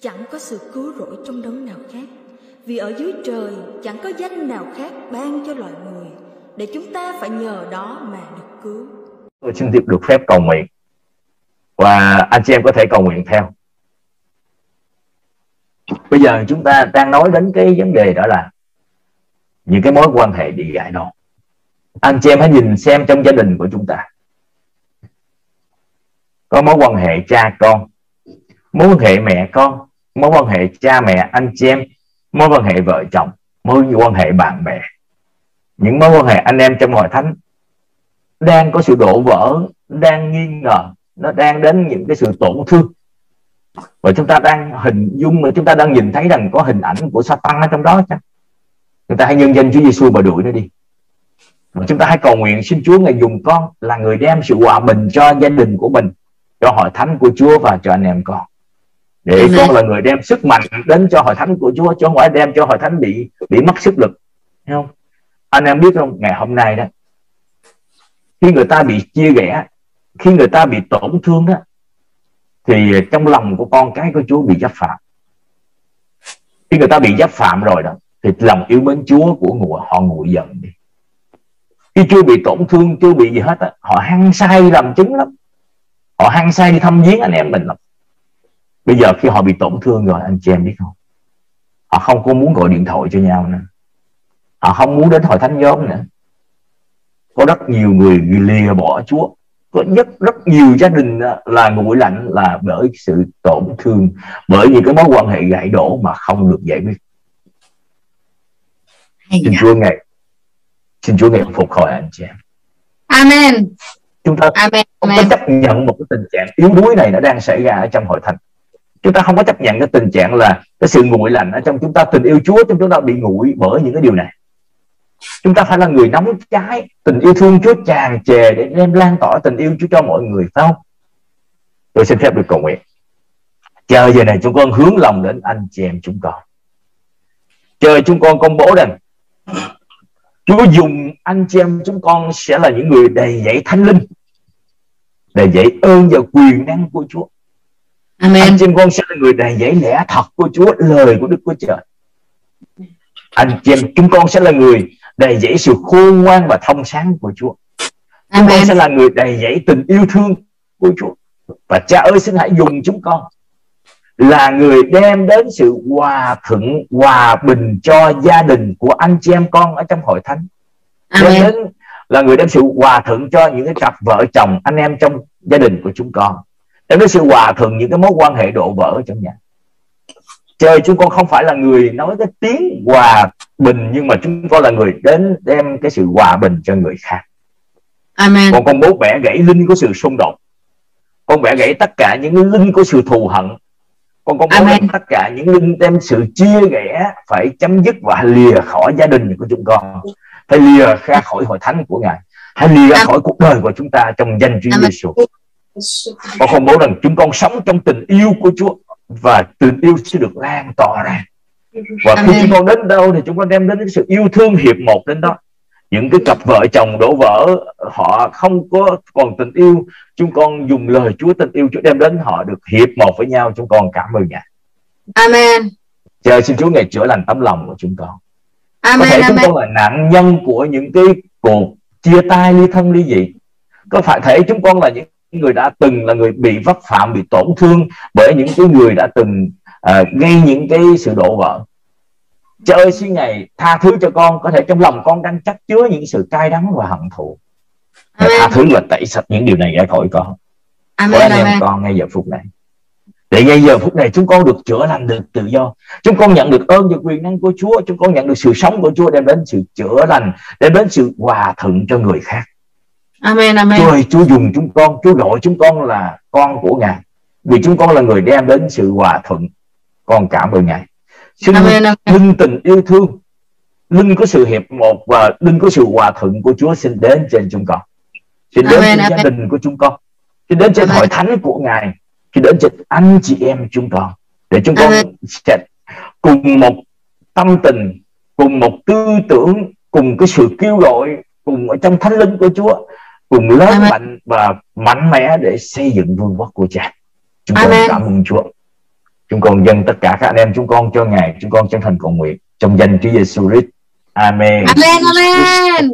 chẳng có sự cứu rỗi trong đấng nào khác. Vì ở dưới trời, chẳng có danh nào khác ban cho loài người, để chúng ta phải nhờ đó mà được cứu. Tôi xin tiếp được phép cầu nguyện. Và anh chị em có thể cầu nguyện theo. Bây giờ chúng ta đang nói đến cái vấn đề đó là những cái mối quan hệ bị gãy đổ. Anh chị em hãy nhìn xem trong gia đình của chúng ta. Có mối quan hệ cha con, mối quan hệ mẹ con mối quan hệ cha mẹ, anh chị em, mối quan hệ vợ chồng, mối quan hệ bạn bè. Những mối quan hệ anh em trong hội thánh đang có sự đổ vỡ, đang nghi ngờ, nó đang đến những cái sự tổn thương. Và chúng ta đang hình dung mà chúng ta đang nhìn thấy rằng có hình ảnh của Satan ở trong đó chứ. Chúng ta hãy nhân danh Chúa Giêsu mà đuổi nó đi. Và chúng ta hãy cầu nguyện xin Chúa ngài dùng con là người đem sự hòa bình cho gia đình của mình, cho hội thánh của Chúa và cho anh em con để con là người đem sức mạnh đến cho hội thánh của Chúa chứ không phải đem cho hội thánh bị bị mất sức lực. Thấy không? Anh em biết không? Ngày hôm nay đó khi người ta bị chia rẽ khi người ta bị tổn thương đó thì trong lòng của con cái của Chúa bị giáp phạm. Khi người ta bị giáp phạm rồi đó thì lòng yêu mến Chúa của người họ nguội dần đi. Khi chưa bị tổn thương chưa bị gì hết á họ hăng say làm chứng lắm. Họ hăng say đi thăm viếng anh em mình lắm bây giờ khi họ bị tổn thương rồi anh chị em biết không? Họ không có muốn gọi điện thoại cho nhau nữa. Họ không muốn đến hội thánh nhóm nữa. Có rất nhiều người lìa bỏ Chúa. Có rất rất nhiều gia đình là nguội lạnh là bởi sự tổn thương bởi những cái mối quan hệ gãy đổ mà không được giải quyết. Xin Chúa ngài xin Chúa ngài phục hồi anh chị em. Amen. Chúng ta Amen. không có chấp nhận một cái tình trạng yếu đuối này nó đang xảy ra ở trong hội thánh chúng ta không có chấp nhận cái tình trạng là cái sự nguội lạnh ở trong chúng ta, tình yêu Chúa trong chúng ta bị nguội bởi những cái điều này. Chúng ta phải là người nóng cháy tình yêu thương Chúa tràn trề để đem lan tỏa tình yêu Chúa cho mọi người, phải không? Tôi xin phép được cầu nguyện. Chờ giờ này chúng con hướng lòng đến anh chị em chúng con. Chờ chúng con công bố rằng Chúa dùng anh chị em chúng con sẽ là những người đầy dẫy thánh linh, đầy dẫy ơn và quyền năng của Chúa. Amen. anh chị em con sẽ là người đầy dẫy lẽ thật của Chúa lời của Đức Chúa Trời. Anh chị em chúng con sẽ là người đầy dẫy sự khôn ngoan và thông sáng của Chúa. Chúng con sẽ là người đầy dẫy tình yêu thương của Chúa. Và cha ơi xin hãy dùng chúng con là người đem đến sự hòa thuận hòa bình cho gia đình của anh chị em con ở trong hội thánh. Đem đến là người đem sự hòa thuận cho những cái cặp vợ chồng anh em trong gia đình của chúng con đến sự hòa thuận những cái mối quan hệ đổ vỡ trong nhà. Trời chúng con không phải là người nói cái tiếng hòa bình nhưng mà chúng con là người đến đem cái sự hòa bình cho người khác. Amen. còn con bố bẻ gãy linh của sự xung đột. Con bẻ gãy tất cả những linh của sự thù hận. Con con muốn tất cả những linh đem sự chia rẽ phải chấm dứt và lìa khỏi gia đình của chúng con. Phải lìa ra khỏi hội thánh của ngài. Hãy lìa ra khỏi cuộc đời của chúng ta trong danh Chúa Giêsu con không muốn rằng chúng con sống trong tình yêu của Chúa và tình yêu sẽ được lan tỏa ra. Và khi chúng con đến đâu thì chúng con đem đến cái sự yêu thương hiệp một đến đó. Những cái cặp vợ chồng đổ vỡ họ không có còn tình yêu. Chúng con dùng lời Chúa tình yêu Chúa đem đến họ được hiệp một với nhau. Chúng con cảm ơn Ngài. Amen. Chờ xin Chúa ngày chữa lành tấm lòng của chúng con. Amen, có thể Amen. chúng con là nạn nhân của những cái cuộc chia tay ly thân ly dị. Có phải thể chúng con là những người đã từng là người bị vấp phạm bị tổn thương bởi những cái người đã từng uh, gây những cái sự đổ vỡ. Trời ơi xin Ngài tha thứ cho con Có thể trong lòng con đang chắc chứa những sự cay đắng và hận thù. Ngài tha thứ và tẩy sạch những điều này ra khỏi con. Amen, Của anh em Amen. con ngay giờ phút này. Để ngay giờ phút này chúng con được chữa lành được tự do. Chúng con nhận được ơn và quyền năng của Chúa. Chúng con nhận được sự sống của Chúa Đem đến sự chữa lành Đem đến sự hòa thuận cho người khác Amen, Amen. Chúa ơi Chúa dùng chúng con Chúa gọi chúng con là con của Ngài Vì chúng con là người đem đến sự hòa thuận Con cảm ơn Ngài Xin Amen, Amen. linh tình yêu thương linh có sự hiệp một và linh có sự hòa thuận của Chúa xin đến trên chúng con xin đến Amen, trên gia Amen. đình của chúng con xin đến trên Amen. hội thánh của Ngài xin đến trên anh chị em chúng con để chúng con Amen. sẽ cùng một tâm tình cùng một tư tưởng cùng cái sự kêu gọi cùng ở trong thánh linh của Chúa cùng lớn Amen. mạnh và mạnh mẽ để xây dựng vương quốc của Cha chúng con Amen. cảm ơn Chúa chúng con dâng tất cả các anh em chúng con cho ngài chúng con chân thành cầu nguyện trong danh Chúa Giêsu Christ Amen Amen, Amen.